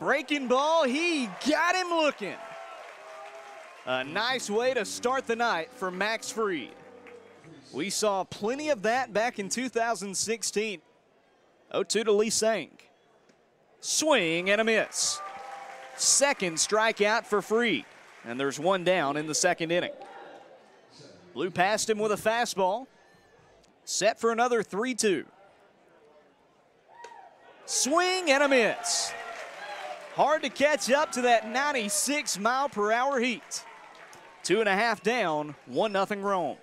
Breaking ball, he got him looking. A nice way to start the night for Max Fried. We saw plenty of that back in 2016. 0-2 to Lee Sang. Swing and a miss. Second strikeout for Fried. And there's one down in the second inning. Blew past him with a fastball. Set for another 3-2. Swing and a miss. Hard to catch up to that 96 mile per hour heat. Two and a half down, one nothing Rome.